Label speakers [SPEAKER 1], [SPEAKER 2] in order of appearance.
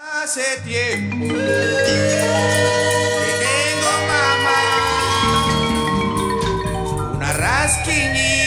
[SPEAKER 1] Hace tiempo que tengo mamá una rasquiñita.